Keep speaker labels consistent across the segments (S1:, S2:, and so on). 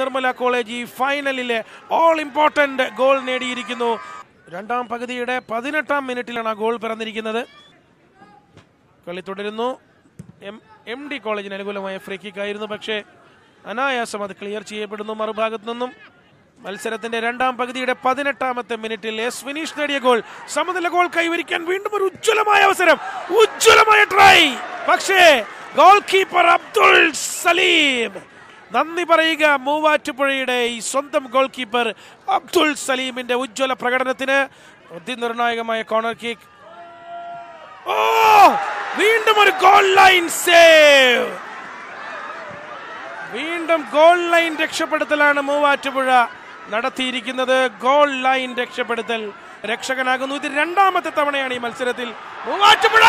S1: Nirmala college ഈ ഫൈനലിലെ all important goal നേടിയിരിക്കുന്നു. രണ്ടാം പകുതിയുടെ പതിനെട്ടാം മിനിറ്റിലാണ് ആ ഗോൾ പിറന്നിരിക്കുന്നത്. കളി തുടരുന്നു. എം എം ഡി കോളേജിന് അനുകൂലമായ ഫ്രീ പക്ഷേ അനായാസം അത് ക്ലിയർ ചെയ്യപ്പെടുന്നു മറുഭാഗത്തു നിന്നും. മത്സരത്തിന്റെ രണ്ടാം പകുതിയുടെ പതിനെട്ടാമത്തെ മിനിറ്റിൽ എസ് വിനീഷ് നേടിയ ഗോൾ സമനില ഗോൾ കൈവരിക്കാൻ വീണ്ടും ഒരു ഉജ്ജ്വലമായ അവസരം. ഉജ്ജ്വലമായ ട്രൈ പക്ഷേ ഗോൾ കീപ്പർ അബ്ദുൾ സലീം നന്ദി പറയുക മൂവാറ്റുപുഴയുടെ ഈ സ്വന്തം ഗോൾ കീപ്പർ അബ്ദുൾ സലീമിന്റെ ഉജ്ജ്വല പ്രകടനത്തിന് നിർണായകമായ കോർണർ കിക്ക് ഓ വീണ്ടും ഒരു ഗോൾ ലൈൻ സേവ് വീണ്ടും ഗോൾ ലൈൻ രക്ഷപ്പെടുത്തലാണ് മൂവാറ്റുപുഴ നടത്തിയിരിക്കുന്നത്. ഗോൾ ലൈൻ രക്ഷപ്പെടുത്തൽ രക്ഷകനാകുന്നു. ഇത് രണ്ടാമത്തെ തവണയാണ് ഈ മത്സരത്തിൽ. മൂവാറ്റുപുഴ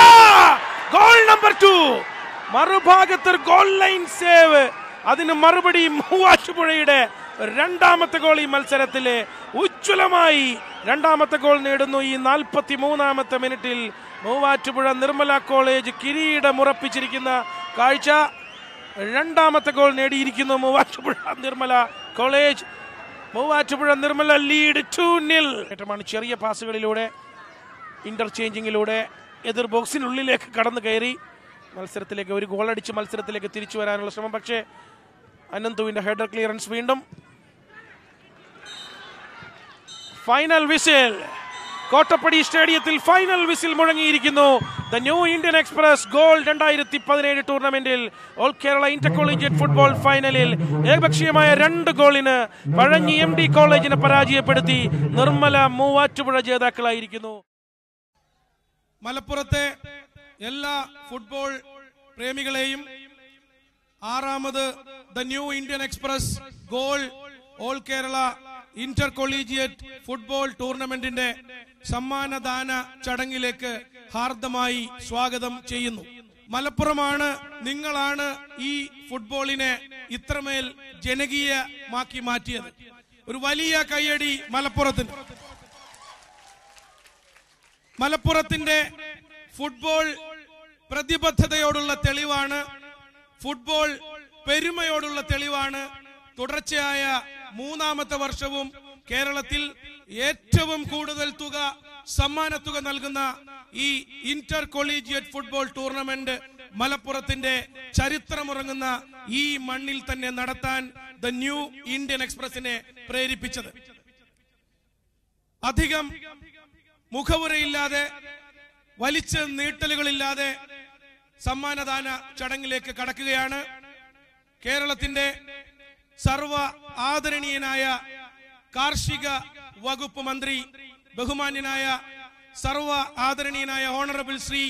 S1: ഗോൾ നമ്പർ ടു മറുഭാഗത്ത് ഗോൾ ലൈൻ സേവ് അതിന് മറുപടി മൂവാറ്റുപുഴയുടെ രണ്ടാമത്തെ ഗോൾ ഈ മത്സരത്തിലെ ഉജ്ജ്വലമായി രണ്ടാമത്തെ ഗോൾ നേടുന്നു ഈ നാൽപ്പത്തി മൂന്നാമത്തെ മിനിറ്റിൽ മൂവാറ്റുപുഴ നിർമ്മല കോളേജ് കിരീടം ഉറപ്പിച്ചിരിക്കുന്ന കാഴ്ച. രണ്ടാമത്തെ goal നേടിയിരിക്കുന്നു Muvattupuzha Nirmala college. Muvattupuzha Nirmala lead two nil ഏറ്റമാണ് ചെറിയ പാസുകളിലൂടെ ഇന്റർചേഞ്ചിങ്ങിലൂടെ എതിർ ബോക്സിനുള്ളിലേക്ക് കടന്നു കയറി. മത്സരത്തിലേക്ക് ഒരു ഗോൾ അടിച്ച് മത്സരത്തിലേക്ക് തിരിച്ചു വരാനുള്ള ശ്രമം. പക്ഷേ അനന്തുവിന്റെ ഹെഡർ ക്ലിയറൻസ് വീണ്ടും ഫൈനൽ വിസിൽ കോട്ടപ്പടി സ്റ്റേഡിയത്തിൽ final whistle മുഴങ്ങിയിരിക്കുന്നു. The New Indian Express goal രണ്ടായിരത്തി പതിനേഴ് ടൂർണമെന്റിൽ all Kerala inter college football ഫൈനലിൽ ഏകപക്ഷീയമായ രണ്ട് ഗോളിന് പഴഞ്ഞി എം ഡി കോളേജിനെ പരാജയപ്പെടുത്തി നിർമ്മല മൂവാറ്റുപുഴ ജേതാക്കളായിരിക്കുന്നു.
S2: മലപ്പുറത്തെ എല്ലാ ഫുട്ബോൾ പ്രേമികളെയും ആറാമത് the New Indian Express goal all Kerala inter collegiate football ടൂർണമെന്റിന്റെ സമ്മാനദാന ചടങ്ങിലേക്ക് ഹാർദമായി സ്വാഗതം ചെയ്യുന്നു. മലപ്പുറമാണ് നിങ്ങളാണ് ഈ ഫുട്ബോളിനെ ഇത്രമേൽ ജനകീയമാക്കി മാറ്റിയത്. ഒരു വലിയ കയ്യടി മലപ്പുറത്തിന്. മലപ്പുറത്തിന്റെ ഫുട്ബോൾ പ്രതിബദ്ധതയോടുള്ള തെളിവാണ്. ഫുട്ബോൾ പെരുമയോടുള്ള തെളിവാണ്. തുടർച്ചയായ മൂന്നാമത്തെ വർഷവും കേരളത്തിൽ ഏറ്റവും കൂടുതൽ തുക സമ്മാനത്തുക നൽകുന്ന ഈ ഇന്റർ കൊളീജിയറ്റ് ഫുട്ബോൾ ടൂർണമെന്റ് മലപ്പുറത്തിന്റെ ചരിത്രമുറങ്ങുന്ന ഈ മണ്ണിൽ തന്നെ നടത്താൻ ദ ന്യൂ ഇന്ത്യൻ എക്സ്പ്രസിനെ പ്രേരിപ്പിച്ചത്. അധികം മുഖവുരയില്ലാതെ വലിച്ച നീട്ടലുകളില്ലാതെ സമ്മാനദാന ചടങ്ങിലേക്ക് കടക്കുകയാണ്. കേരളത്തിന്റെ സർവ ആദരണീയനായ കാർഷിക വകുപ്പ് മന്ത്രി ബഹുമാന്യനായ സർവ ആദരണീയനായ ഓണറബിൾ ശ്രീ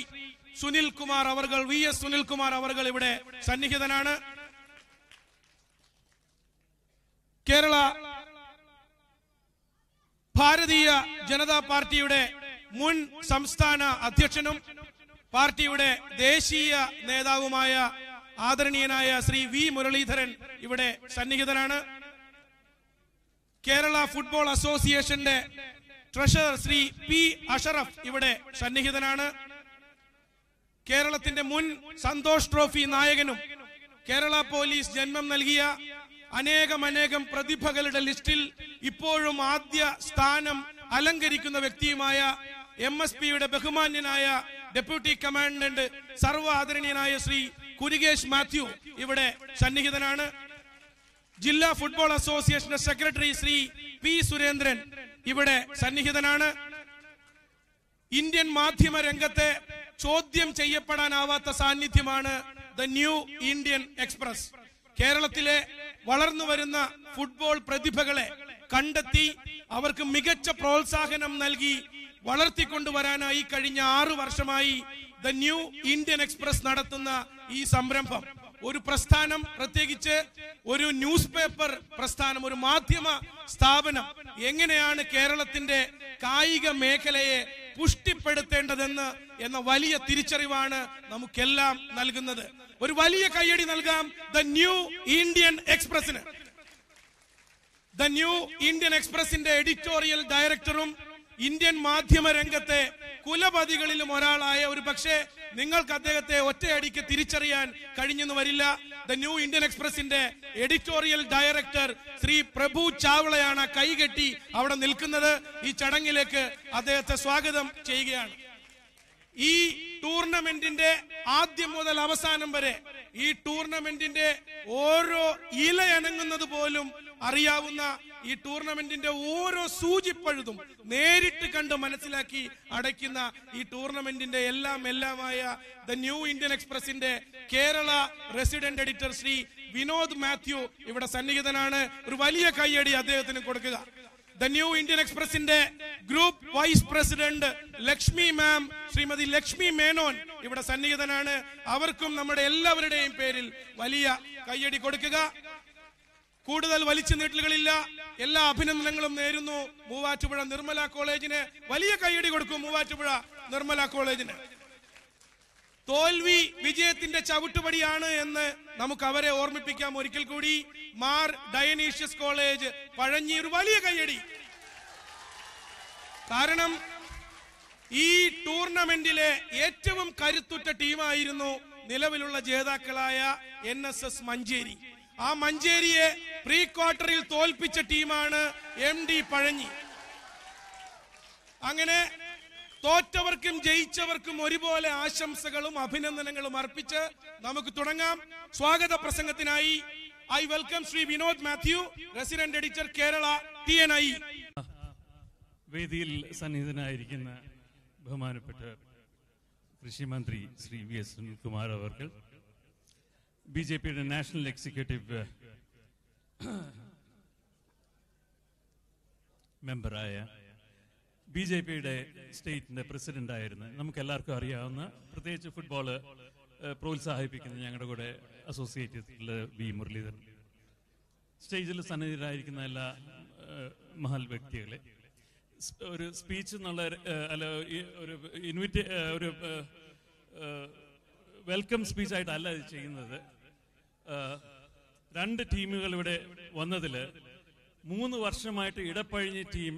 S2: സുനിൽ കുമാർ അവർകൾ വി എസ് സുനിൽ കുമാർ അവർകൾ ഇവിടെ സന്നിഹിതനാണ്. കേരള ഭാരതീയ ജനതാ പാർട്ടിയുടെ മുൻ സംസ്ഥാന അധ്യക്ഷനും പാർട്ടിയുടെ ദേശീയ നേതാവുമായ ആദരണീയനായ ശ്രീ വി മുരളീധരൻ ഇവിടെ സന്നിഹിതനാണ്. കേരള ഫുട്ബോൾ അസോസിയേഷന്റെ ട്രഷറർ ശ്രീ പി അഷറഫ് ഇവിടെ സന്നിഹിതനാണ്. കേരളത്തിന്റെ മുൻ സന്തോഷ് ട്രോഫി നായകനും കേരള പോലീസ് ജന്മം നൽകിയ അനേകം അനേകം പ്രതിഭകളുടെ ലിസ്റ്റിൽ ഇപ്പോഴും ആദ്യ സ്ഥാനം അലങ്കരിക്കുന്ന വ്യക്തിയുമായ എം എസ് പിയുടെ ബഹുമാന്യനായ ഡെപ്യൂട്ടി കമാൻഡന്റ് സർവ ആദരണീയനായ ശ്രീ കുരികേഷ് മാത്യു ഇവിടെ സന്നിഹിതനാണ്. ജില്ലാ ഫുട്ബോൾ അസോസിയേഷന്റെ സെക്രട്ടറി ശ്രീ പി സുരേന്ദ്രൻ ഇവിടെ സന്നിഹിതനാണ്. ഇന്ത്യൻ മാധ്യമ രംഗത്തെ ചോദ്യം ചെയ്യപ്പെടാനാവാത്ത സാന്നിധ്യമാണ് ദ ന്യൂ ഇന്ത്യൻ എക്സ്പ്രസ്. കേരളത്തിലെ വളർന്നു വരുന്ന ഫുട്ബോൾ പ്രതിഭകളെ കണ്ടെത്തി അവർക്ക് മികച്ച പ്രോത്സാഹനം നൽകി വളർത്തിക്കൊണ്ടുവരാനായി കഴിഞ്ഞ ആറു വർഷമായി ദ ന്യൂ ഇന്ത്യൻ എക്സ്പ്രസ് നടത്തുന്ന ഈ സംരംഭം. ഒരു പ്രസ്ഥാനം പ്രത്യേകിച്ച് ഒരു ന്യൂസ് പേപ്പർ പ്രസ്ഥാനം ഒരു മാധ്യമ സ്ഥാപനം എങ്ങനെയാണ് കേരളത്തിന്റെ കായിക മേഖലയെ പുഷ്ടിപ്പെടുത്തേണ്ടതെന്ന് എന്ന വലിയ തിരിച്ചറിവാണ് നമുക്കെല്ലാം നൽകുന്നത്. ഒരു വലിയ കയ്യടി നൽകാം ദ ന്യൂ ഇന്ത്യൻ എക്സ്പ്രസിന് ദ ന്യൂ ഇന്ത്യൻ എക്സ്പ്രസിന്റെ എഡിറ്റോറിയൽ ഡയറക്ടറും ഇന്ത്യൻ മാധ്യമ രംഗത്തെ കുലപതികളിലും ഒരാളായ ഒരു പക്ഷേ നിങ്ങൾക്ക് അദ്ദേഹത്തെ ഒറ്റയടിക്ക് തിരിച്ചറിയാൻ കഴിഞ്ഞെന്ന് വരില്ല. ദ ന്യൂ ഇന്ത്യൻ എക്സ്പ്രസിന്റെ എഡിറ്റോറിയൽ ഡയറക്ടർ ശ്രീ പ്രഭു ചാവളയാണ് കൈകെട്ടി അവിടെ നിൽക്കുന്നത്. ഈ ചടങ്ങിലേക്ക് അദ്ദേഹത്തെ സ്വാഗതം ചെയ്യുകയാണ്. ഈ ടൂർണമെന്റിന്റെ ആദ്യം മുതൽ അവസാനം വരെ ഈ ടൂർണമെന്റിന്റെ ഓരോ ഇലയണങ്ങുന്നത് പോലും അറിയാവുന്ന ഈ ടൂർണമെന്റിന്റെ ഓരോ സൂചിപ്പഴുതും നേരിട്ട് കണ്ട് മനസ്സിലാക്കി അടയ്ക്കുന്ന ഈ ടൂർണമെന്റിന്റെ എല്ലാം എല്ലാമായ ദ ന്യൂ ഇന്ത്യൻ എക്സ്പ്രസിന്റെ കേരള റെസിഡന്റ് എഡിറ്റർ ശ്രീ വിനോദ് മാത്യു ഇവിടെ സന്നിഹിതനാണ്. ഒരു വലിയ കൈയടി അദ്ദേഹത്തിന് കൊടുക്കുക. The new Indian എക്സ്പ്രസിന്റെ group vice president Lakshmi ma'am Shrimati Lakshmi Menon ഇവിടെ സന്നിഹിതനാണ്. അവർക്കും നമ്മുടെ എല്ലാവരുടെയും പേരിൽ വലിയ കൈയടി കൊടുക്കുക. കൂടുതൽ വലിച്ചു നീട്ടലുകളില്ല. എല്ലാ അഭിനന്ദനങ്ങളും നേരുന്നു. മൂവാറ്റുപുഴ നിർമ്മല കോളേജിന് വലിയ കൈയടി കൊടുക്കും മൂവാറ്റുപുഴ നിർമ്മല കോളേജിന്. തോൽവി വിജയത്തിന്റെ ചവിട്ടുപടിയാണ് എന്ന് നമുക്ക് അവരെ ഓർമ്മിപ്പിക്കാം ഒരിക്കൽ കൂടി. മാർ ഡയനീഷ്യസ് കോളേജ് പഴഞ്ഞി ഒരു വലിയ കൈയടി കാരണം ഈ ടൂർണമെന്റിലെ ഏറ്റവും കരുത്തുറ്റ ടീമായിരുന്നു നിലവിലുള്ള ജേതാക്കളായ എൻ മഞ്ചേരി. ആ മഞ്ചേരിയെ പ്രീ ക്വാർട്ടറിൽ തോൽപ്പിച്ച ടീമാണ് എം ഡി പഴഞ്ഞി. അങ്ങനെ തോറ്റവർക്കും ജയിച്ചവർക്കും ഒരുപോലെ ആശംസകളും അഭിനന്ദനങ്ങളും അർപ്പിച്ച് നമുക്ക് തുടങ്ങാം. സ്വാഗത പ്രസംഗത്തിനായി I welcome Shri Vinod Mathew resident editor Kerala T N I.
S3: വേദിയിൽ സന്നിഹിതനായിരിക്കുന്ന ബഹുമാനപ്പെട്ട കൃഷിമന്ത്രി ശ്രീ വി എസ് സുനിൽകുമാർ അവർകൾ ബി ജെ പിയുടെ നാഷണൽ എക്സിക്യൂട്ടീവ് മെമ്പറായ ബി ജെ പിയുടെ സ്റ്റേറ്റിന്റെ പ്രസിഡന്റ് ആയിരുന്നു. നമുക്ക് എല്ലാവർക്കും അറിയാവുന്ന പ്രത്യേകിച്ച് ഫുട്ബോൾ ഏഹ്, പ്രോത്സാഹിപ്പിക്കുന്ന ഞങ്ങളുടെ കൂടെ അസോസിയേറ്റ് വി മുരളീധരൻ. സ്റ്റേജിൽ സന്നിഹിതരായിരിക്കുന്ന എല്ലാ മഹൽ വ്യക്തികളെ. ഒരു സ്പീച്ച് എന്നുള്ള അല്ല ഒരു ഇൻവിറ്റ് ഒരു വെൽക്കം സ്പീച്ച് ആയിട്ടല്ല ഇത് ചെയ്യുന്നത്. രണ്ട് ടീമുകൾ ഇവിടെ വന്നതിൽ മൂന്ന് വർഷമായിട്ട് ഇടപ്പഴിഞ്ഞ ടീം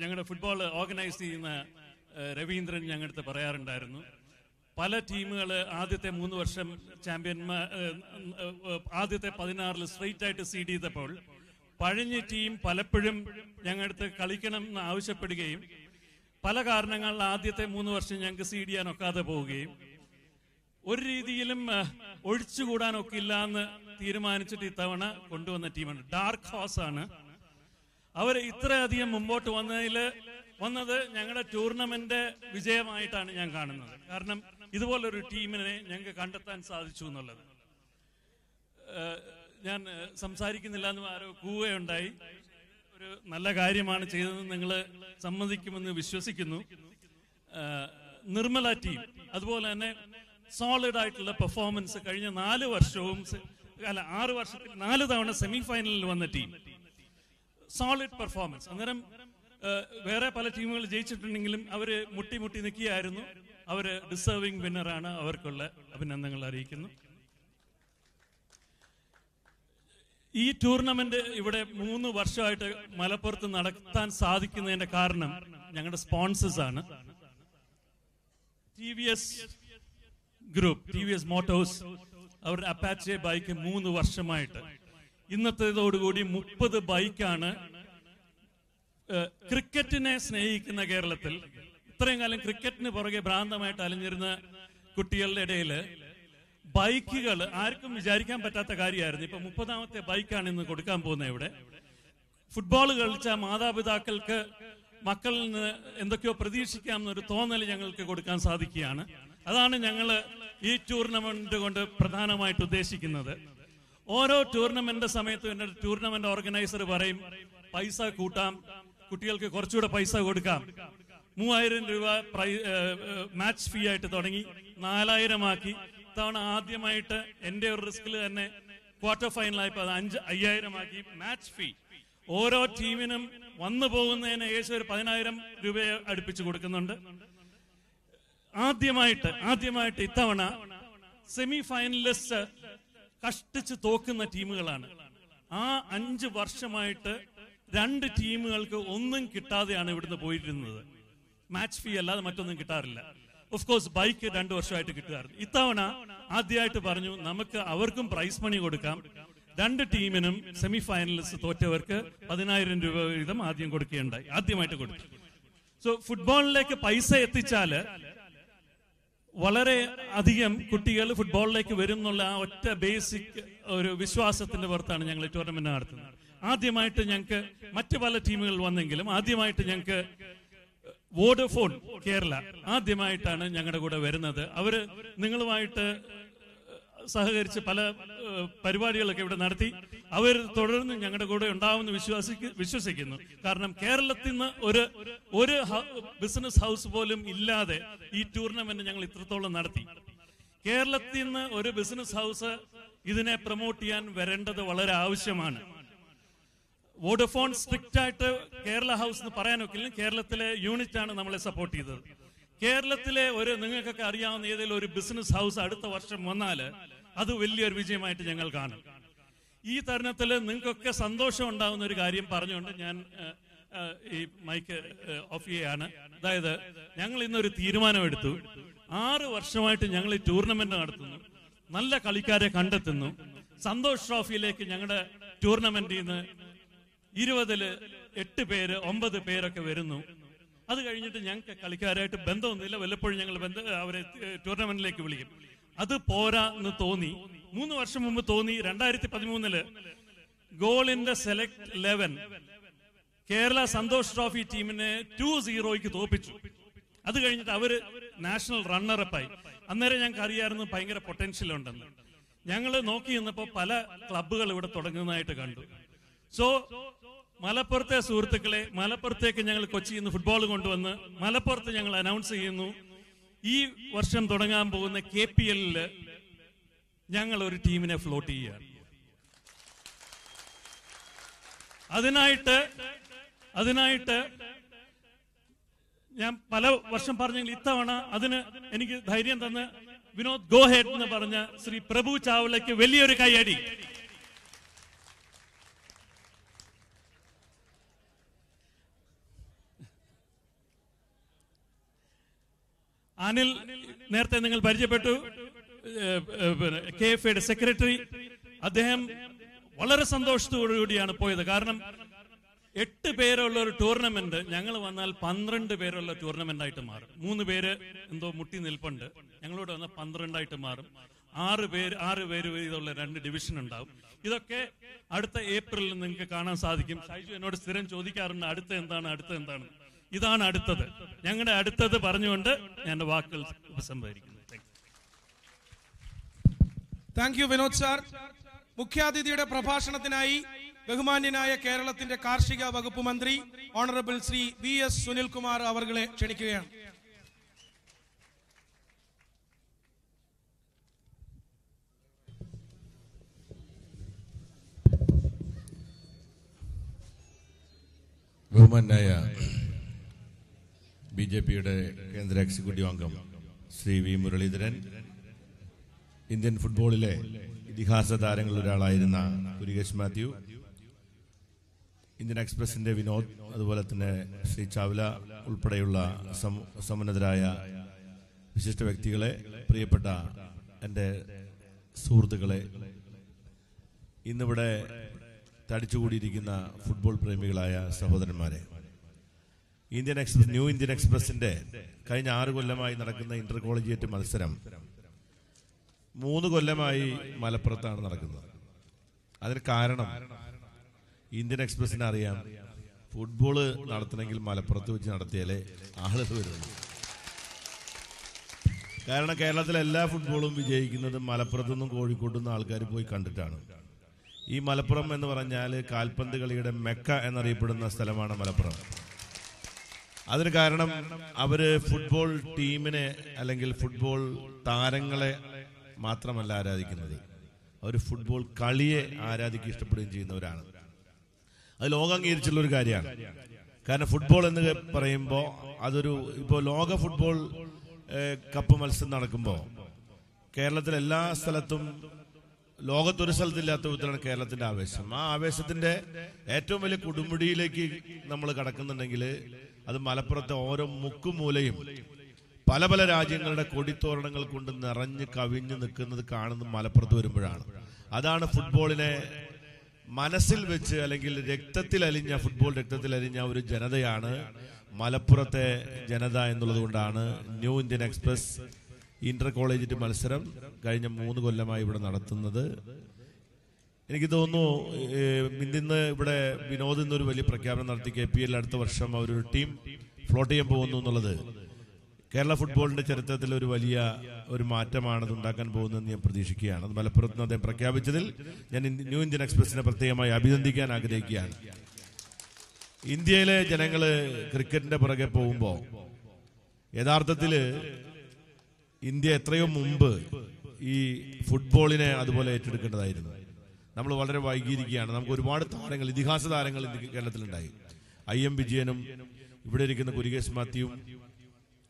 S3: ഞങ്ങളുടെ ഫുട്ബോൾ ഓർഗനൈസ് ചെയ്യുന്ന രവീന്ദ്രൻ ഞങ്ങളുടെ പറയാറുണ്ടായിരുന്നു. പല ടീമുകൾ ആദ്യത്തെ മൂന്ന് വർഷം ചാമ്പ്യന്മാർ ആദ്യത്തെ പതിനാറിൽ സ്ട്രെയിറ്റ് ആയിട്ട് സീഡ് ചെയ്തപ്പോൾ പഴഞ്ഞ ടീം പലപ്പോഴും ഞങ്ങളുടെ കളിക്കണം എന്ന് ആവശ്യപ്പെടുകയും പല കാരണങ്ങളിൽ ആദ്യത്തെ മൂന്ന് വർഷം ഞങ്ങൾക്ക് സീഡ് ചെയ്യാൻ ഒക്കാതെ പോവുകയും ഒരു രീതിയിലും ഒഴിച്ചുകൂടാനൊക്കെ ഇല്ല എന്ന് തീരുമാനിച്ചിട്ട് ഇത്തവണ കൊണ്ടുവന്ന ടീമാണ്. ഡാർക്ക് ഹോസ് ആണ്. അവർ ഇത്രയധികം മുമ്പോട്ട് വന്നതിൽ വന്നത് ഞങ്ങളുടെ ടൂർണമെന്റ് വിജയമായിട്ടാണ് ഞാൻ കാണുന്നത്. കാരണം ഇതുപോലൊരു ടീമിനെ ഞങ്ങൾക്ക് കണ്ടെത്താൻ സാധിച്ചു എന്നുള്ളത്. ഞാൻ സംസാരിക്കുന്നില്ല എന്ന് ആരോ കൂവുകയുണ്ടായി. ഒരു നല്ല കാര്യമാണ് ചെയ്തതെന്ന് നിങ്ങൾ സമ്മതിക്കുമെന്ന് വിശ്വസിക്കുന്നു. നിർമ്മല ടീം. അതുപോലെ തന്നെ സോളിഡ് ആയിട്ടുള്ള പെർഫോമൻസ് കഴിഞ്ഞ നാല് വർഷവും അല്ല ആറ് വർഷത്തിൽ നാല് തവണ സെമി ഫൈനലിൽ വന്ന ടീം സോളിഡ് പെർഫോമൻസ് അന്നേരം വേറെ പല ടീമുകൾ ജയിച്ചിട്ടുണ്ടെങ്കിലും അവർ മുട്ടി മുട്ടി നിൽക്കുകയായിരുന്നു. അവർ ഡിസേർവിംഗ് വിന്നറാണ് അവർക്കുള്ള അഭിനന്ദനങ്ങൾ അറിയിക്കുന്നു. ഈ ടൂർണമെന്റ് ഇവിടെ മൂന്ന് വർഷമായിട്ട് മലപ്പുറത്ത് നടത്താൻ സാധിക്കുന്നതിന്റെ കാരണം ഞങ്ങളുടെ സ്പോൺസേഴ്സ് ആണ്. T V S group T V S motors അവരുടെ അപ്പാച്ചെ ബൈക്ക് മൂന്ന് വർഷമായിട്ട്. ഇന്നത്തേതോടുകൂടി മുപ്പത് ബൈക്കാണ് ക്രിക്കറ്റിനെ സ്നേഹിക്കുന്ന കേരളത്തിൽ ഇത്രയും കാലം ക്രിക്കറ്റിന് പുറകെ ഭ്രാന്തമായിട്ട് അലഞ്ഞിരുന്ന കുട്ടികളുടെ ഇടയിൽ ബൈക്കുകൾ ആർക്കും വിചാരിക്കാൻ പറ്റാത്ത കാര്യമായിരുന്നു. ഇപ്പൊ മുപ്പതാമത്തെ ബൈക്കാണ് ഇന്ന് കൊടുക്കാൻ പോകുന്നത് ഇവിടെ. ഫുട്ബോൾ കളിച്ച മാതാപിതാക്കൾക്ക് മക്കളിൽ നിന്ന് എന്തൊക്കെയോ പ്രതീക്ഷിക്കാം എന്നൊരു തോന്നൽ ഞങ്ങൾക്ക് കൊടുക്കാൻ സാധിക്കുകയാണ്. അതാണ് ഞങ്ങൾ ഈ ടൂർണമെന്റ് കൊണ്ട് പ്രധാനമായിട്ട് ഉദ്ദേശിക്കുന്നത്. ഓരോ ടൂർണമെന്റ് സമയത്തും എന്റെ ടൂർണമെന്റ് ഓർഗനൈസർ പറയും പൈസ കൂട്ടാം കുട്ടികൾക്ക് കുറച്ചുകൂടെ പൈസ കൊടുക്കാം. മൂവായിരം രൂപ മാച്ച് ഫീ ആയിട്ട് തുടങ്ങി നാലായിരം ആക്കി. ഇത്തവണ ആദ്യമായിട്ട് എന്റെ ഒരു റിസ്കിൽ തന്നെ ക്വാർട്ടർ ഫൈനലായപ്പോൾ അത് അഞ്ച് അയ്യായിരം ആക്കി മാച്ച് ഫീ. ഓരോ ടീമിനും വന്നു പോകുന്നതിന് ഏകദേശം ഒരു പതിനായിരം രൂപയെ അടുപ്പിച്ച് കൊടുക്കുന്നുണ്ട്. ആദ്യമായിട്ട് ആദ്യമായിട്ട് ഇത്തവണ സെമി ഫൈനലിസ്റ്റ് കഷ്ടിച്ച് തോക്കുന്ന ടീമുകളാണ്. ആ അഞ്ച് വർഷമായിട്ട് രണ്ട് ടീമുകൾക്ക് ഒന്നും കിട്ടാതെയാണ് ഇവിടുന്ന് പോയിരുന്നത്. മാച്ച് ഫീ അല്ലാതെ മറ്റൊന്നും കിട്ടാറില്ല. ഓഫ് കോഴ്സ് ബൈക്ക് രണ്ടു വർഷമായിട്ട് കിട്ടുകയായിരുന്നു. ഇത്തവണ ആദ്യമായിട്ട് പറഞ്ഞു നമുക്ക് അവർക്കും പ്രൈസ് മണി കൊടുക്കാം. രണ്ട് ടീമിനും സെമി ഫൈനലിസ്റ്റ് തോറ്റവർക്ക് പതിനായിരം രൂപ വീതം ആദ്യം കൊടുക്കുകയുണ്ടായി. ആദ്യമായിട്ട് കൊടുത്തു. സോ ഫുട്ബോളിലേക്ക് പൈസ എത്തിച്ചാൽ വളരെ അധികം കുട്ടികൾ ഫുട്ബോളിലേക്ക് വരും എന്നുള്ള ആ ഒറ്റ ബേസിക് ഒരു വിശ്വാസത്തിന്റെ പുറത്താണ് ഞങ്ങൾ ടൂർണമെന്റ് നടത്തുന്നത്. ആദ്യമായിട്ട് ഞങ്ങൾക്ക് മറ്റു പല ടീമുകൾ വന്നെങ്കിലും ആദ്യമായിട്ട് ഞങ്ങൾക്ക് വോഡഫോൺ കേരള ആദ്യമായിട്ടാണ് ഞങ്ങളുടെ കൂടെ വരുന്നത്. അവർ നിങ്ങളുമായിട്ട് സഹകരിച്ച് പല പരിപാടികളൊക്കെ ഇവിടെ നടത്തി. അവർ തുടർന്ന് ഞങ്ങളുടെ കൂടെ ഉണ്ടാവുമെന്ന് വിശ്വാസിക്ക് വിശ്വസിക്കുന്നു. കാരണം കേരളത്തിൽ നിന്ന് ഒരു ഒരു ബിസിനസ് ഹൗസ് പോലും ഇല്ലാതെ ഈ ടൂർണമെന്റ് ഞങ്ങൾ ഇത്രത്തോളം നടത്തി. കേരളത്തിൽ നിന്ന് ഒരു ബിസിനസ് ഹൗസ് ഇതിനെ പ്രൊമോട്ട് ചെയ്യാൻ വരേണ്ടത് വളരെ ആവശ്യമാണ്. വോഡഫോൺ സ്ട്രിക്റ്റ് ആയിട്ട് കേരള ഹൗസ് എന്ന് പറയാനൊക്കില്ല. കേരളത്തിലെ യൂണിറ്റ് ആണ് നമ്മളെ സപ്പോർട്ട് ചെയ്തത്. കേരളത്തിലെ ഒരു നിങ്ങൾക്കൊക്കെ അറിയാവുന്ന ഏതെങ്കിലും ഒരു ബിസിനസ് ഹൗസ് അടുത്ത വർഷം വന്നാൽ അത് വലിയൊരു വിജയമായിട്ട് ഞങ്ങൾ കാണും. ഈ തരുണത്തിൽ നിങ്ങൾക്കൊക്കെ സന്തോഷം ഉണ്ടാവുന്ന ഒരു കാര്യം പറഞ്ഞുകൊണ്ട് ഞാൻ ഈ മൈക്ക് ഓഫ് ചെയ്യാണ് അതായത് ഞങ്ങൾ ഇന്നൊരു തീരുമാനമെടുത്തു. ആറ് വർഷമായിട്ട് ഞങ്ങൾ ഈ ടൂർണമെന്റ് നടത്തുന്നു. നല്ല കളിക്കാരെ കണ്ടെത്തുന്നു. സന്തോഷ് ട്രോഫിയിലേക്ക് ഞങ്ങളുടെ ടൂർണമെന്റിൽ നിന്ന് ഇരുപതിൽ എട്ട് പേര് ഒമ്പത് പേരൊക്കെ വരുന്നു. അത് കഴിഞ്ഞിട്ട് ഞങ്ങൾക്ക് കളിക്കാരായിട്ട് ബന്ധമൊന്നുമില്ല. വല്ലപ്പോഴും ഞങ്ങൾ ബന്ധ അവരെ ടൂർണമെന്റിലേക്ക് വിളിക്കും. അത് പോരാ എന്ന് തോന്നി. മൂന്ന് വർഷം മുമ്പ് തോന്നി. രണ്ടായിരത്തി പതിമൂന്നിൽ ഗോളിന്റെ select eleven Kerala Santosh trophy ടീമിനെ ടു സീറോയ്ക്ക് തോപ്പിച്ചു. അത് കഴിഞ്ഞിട്ട് അവർ നാഷണൽ റണ്ണറപ്പായി. അന്നേരം ഞങ്ങൾക്ക് അറിയായിരുന്നു ഭയങ്കര പൊട്ടൻഷ്യൽ ഉണ്ടെന്ന്. ഞങ്ങൾ നോക്കി നിന്നപ്പോ പല ക്ലബുകൾ ഇവിടെ തുടങ്ങുന്നതായിട്ട് കണ്ടു. സോ മലപ്പുറത്തെ സുഹൃത്തുക്കളെ മലപ്പുറത്തേക്ക് ഞങ്ങൾ കൊച്ചിയിൽ നിന്ന് ഫുട്ബോൾ കൊണ്ടുവന്ന് മലപ്പുറത്ത് ഞങ്ങൾ അനൗൺസ് ചെയ്യുന്നു. ഈ വർഷം തുടങ്ങാൻ പോകുന്ന കെ പി എല്ലിൽ ഞങ്ങൾ ഒരു ടീമിനെ ഫ്ലോട്ട് ചെയ്യുകയാണ് അതിനായിട്ട് അതിനായിട്ട് ഞാൻ പല വർഷം പറഞ്ഞെങ്കിൽ ഇത്തവണ അതിന് എനിക്ക് ധൈര്യം തന്ന് വിനോദ് ഗോഹെഡ് എന്ന് പറഞ്ഞ ശ്രീ പ്രഭു ചാവ്ലയ്ക്ക് വലിയൊരു കൈയടി അനിൽ നേരത്തെ നിങ്ങൾ പരിചയപ്പെട്ടു. കെ എഫ് എയുടെ സെക്രട്ടറി. അദ്ദേഹം വളരെ സന്തോഷത്തോടുകൂടിയാണ് പോയത്. കാരണം എട്ട് പേരുള്ള ഒരു ടൂർണമെന്റ് ഞങ്ങൾ വന്നാൽ പന്ത്രണ്ട് പേരുള്ള ടൂർണമെന്റ് ആയിട്ട് മാറും. മൂന്ന് പേര് എന്തോ മുട്ടി നിൽപ്പുണ്ട്. ഞങ്ങളോട് വന്നാൽ പന്ത്രണ്ടായിട്ട് മാറും. ആറ് പേര് ആറ് പേര് വീതമുള്ള രണ്ട് ഡിവിഷൻ ഉണ്ടാവും. ഇതൊക്കെ അടുത്ത ഏപ്രിലിൽ നിങ്ങൾക്ക് കാണാൻ സാധിക്കും. ഷൈജു എന്നോട് സ്ഥിരം ചോദിക്കാറുണ്ട് അടുത്ത എന്താണ് അടുത്ത എന്താണ്? ഇതാണ് അടുത്തത്. ഞങ്ങളുടെ അടുത്തത് പറഞ്ഞുകൊണ്ട് ഞാൻ വാക്കുകൾ ഉപസംഹരിക്കുന്നു. Thank
S2: thank you Vinod sir മുഖ്യാതിഥിയുടെ പ്രഭാഷണത്തിനായി ബഹുമാന്യനായ കേരളത്തിന്റെ കാർഷിക വകുപ്പ് മന്ത്രി honourable Shri V S Sunilkumar അവർകളെ ക്ഷണിക്കുകയാണ്.
S4: ബഹുമാനായ ബി ജെ പിയുടെ കേന്ദ്ര എക്സിക്യൂട്ടീവ് അംഗം ശ്രീ വി മുരളീധരൻ. ഇന്ത്യൻ ഫുട്ബോളിലെ ഇതിഹാസ താരങ്ങളിൽ ഒരാളായിരുന്ന പുരികേഷ് മാത്യു. ഇന്ത്യൻ എക്സ്പ്രസിന്റെ വിനോദ് അതുപോലെ തന്നെ ശ്രീ ചാവല ഉൾപ്പെടെയുള്ള സമുന്നതരായ വിശിഷ്ട വ്യക്തികളെ പ്രിയപ്പെട്ട എന്റെ സുഹൃത്തുക്കളെ ഇന്നിവിടെ തടിച്ചുകൂടിയിരിക്കുന്ന ഫുട്ബോൾ പ്രേമികളായ സഹോദരന്മാരെ. ഇന്ത്യൻ എക്സ്പ്രസ് ന്യൂ ഇന്ത്യൻ എക്സ്പ്രസിന്റെ കഴിഞ്ഞ ആറ് കൊല്ലമായി നടക്കുന്ന ഇന്റർ കോളേജിയേറ്റ് മത്സരം. മൂന്ന് കൊല്ലമായി മലപ്പുറത്താണ് നടക്കുന്നത്. അതിന് കാരണം ഇന്ത്യൻ എക്സ്പ്രസിന് അറിയാം. ഫുട്ബോൾ നടത്തണമെങ്കിൽ മലപ്പുറത്ത് വെച്ച് നടത്തിയാലേ ആളുകൾ വരുന്നു കാരണം കേരളത്തിലെ എല്ലാ ഫുട്ബോളും വിജയിക്കുന്നത് മലപ്പുറത്തു നിന്നും കോഴിക്കോട്ടു നിന്നും ആൾക്കാർ പോയി കണ്ടിട്ടാണ്. ഈ മലപ്പുറം എന്ന് പറഞ്ഞാൽ കാൽപന്ത് കളിയുടെ മെക്ക എന്നറിയപ്പെടുന്ന സ്ഥലമാണ് മലപ്പുറം. അതിന് കാരണം അവർ ഫുട്ബോൾ ടീമിനെ അല്ലെങ്കിൽ ഫുട്ബോൾ താരങ്ങളെ മാത്രമല്ല ആരാധിക്കുന്നത്. അവർ ഫുട്ബോൾ കളിയെ ആരാധിക്കുക ഇഷ്ടപ്പെടുകയും ചെയ്യുന്നവരാണ്. അത് ലോകം അംഗീകരിച്ചുള്ള ഒരു കാര്യമാണ്. കാരണം ഫുട്ബോൾ എന്ന് പറയുമ്പോൾ അതൊരു ഇപ്പോൾ ലോക ഫുട്ബോൾ കപ്പ് മത്സരം നടക്കുമ്പോൾ കേരളത്തിലെ എല്ലാ സ്ഥലത്തും ലോകത്തൊരു സ്ഥലത്തില്ലാത്ത വിധത്തിലാണ് കേരളത്തിന്റെ ആവേശം. ആ ആവേശത്തിന്റെ ഏറ്റവും വലിയ കൊടുമുടിയിലേക്ക് നമ്മൾ കടക്കുന്നുണ്ടെങ്കിൽ അത് മലപ്പുറത്തെ ഓരോ മുക്കുമൂലയും പല പല രാജ്യങ്ങളുടെ കൊടിത്തോരണങ്ങൾ കൊണ്ട് നിറഞ്ഞ് കവിഞ്ഞ് നിൽക്കുന്നത് കാണുന്നത് മലപ്പുറത്ത് വരുമ്പോഴാണ്. അതാണ് ഫുട്ബോളിനെ മനസ്സിൽ വെച്ച് അല്ലെങ്കിൽ രക്തത്തിൽ അലിഞ്ഞ ഫുട്ബോൾ രക്തത്തിൽ അലിഞ്ഞ ഒരു ജനതയാണ് മലപ്പുറത്തെ ജനത എന്നുള്ളത് കൊണ്ടാണ് ന്യൂ ഇന്ത്യൻ എക്സ്പ്രസ് ഇന്റർ കോളേജിന്റെ മത്സരം കഴിഞ്ഞ മൂന്ന് കൊല്ലമായി ഇവിടെ നടത്തുന്നത്. എനിക്ക് തോന്നുന്നു ഇന്നിന്ന് ഇന്ന് ഇവിടെ വിനോദ് എന്നൊരു വലിയ പ്രഖ്യാപനം നടത്തി കെ പി എൽ അടുത്ത വർഷം അവരൊരു ടീം ഫ്ലോട്ട് ചെയ്യാൻ പോകുന്നു എന്നുള്ളത്. കേരള ഫുട്ബോളിന്റെ ചരിത്രത്തിൽ ഒരു വലിയ ഒരു മാറ്റമാണ് അത് ഉണ്ടാക്കാൻ പോകുന്നതെന്ന് ഞാൻ പ്രതീക്ഷിക്കുകയാണ്. അത് മലപ്പുറത്ത് നിന്ന് അദ്ദേഹം പ്രഖ്യാപിച്ചതിൽ ഞാൻ ന്യൂ ഇന്ത്യൻ എക്സ്പ്രസിനെ പ്രത്യേകമായി അഭിനന്ദിക്കാൻ ആഗ്രഹിക്കുകയാണ്. ഇന്ത്യയിലെ ജനങ്ങൾ ക്രിക്കറ്റിന്റെ പുറകെ പോകുമ്പോൾ യഥാർത്ഥത്തിൽ ഇന്ത്യ എത്രയോ മുമ്പ് ഈ ഫുട്ബോളിനെ അതുപോലെ ഏറ്റെടുക്കേണ്ടതായിരുന്നു. നമ്മൾ വളരെ വൈകിയിരിക്കുകയാണ്. നമുക്ക് ഒരുപാട് താരങ്ങൾ ഇതിഹാസ താരങ്ങൾ കേരളത്തിലുണ്ടായി. ഐ എം വിജയനും ഇവിടെ ഇരിക്കുന്ന കുരികേഷ് മാത്യുവും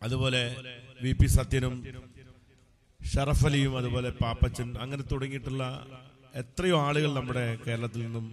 S4: അതുപോലെ വി പി സത്യനും ഷറഫ് അലിയും അതുപോലെ പാപ്പച്ചൻ അങ്ങനെ തുടങ്ങിയിട്ടുള്ള എത്രയോ ആളുകൾ നമ്മുടെ കേരളത്തിൽ നിന്നും